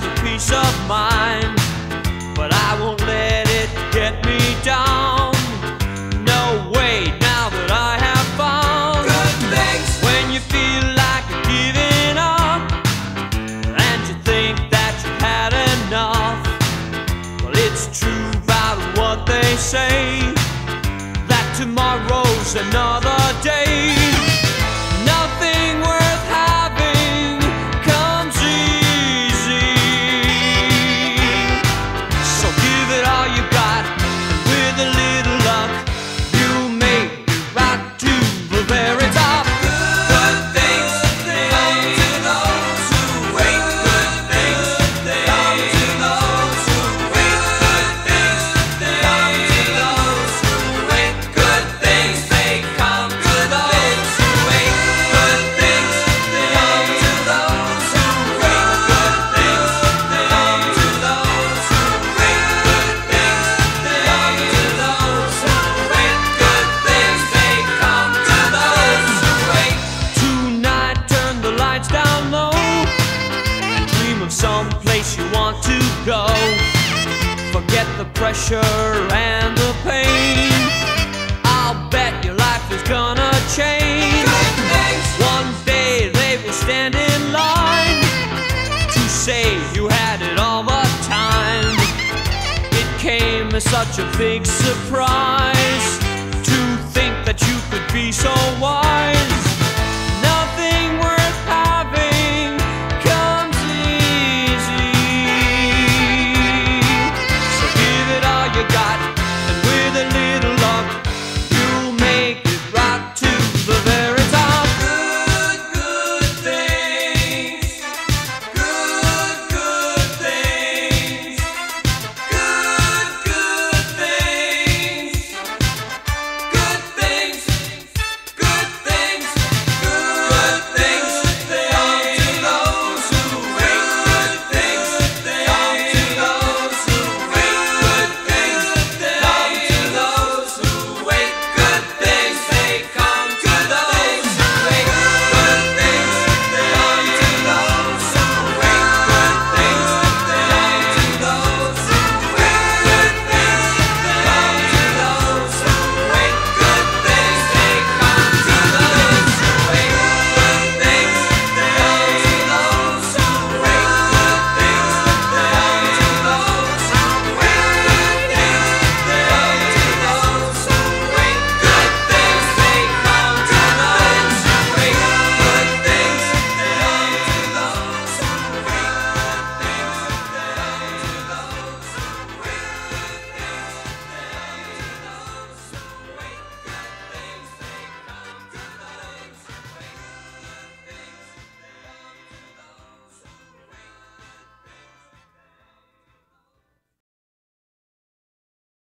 some kind of peace of mind. But I won't let it get me down. No way, now that I have found Good things. when you feel like giving up and you think that you've had enough. Well, it's true about what they say that tomorrow's another place you want to go. Forget the pressure and the pain. I'll bet your life is gonna change. One day they will stand in line to say you had it all the time. It came as such a big surprise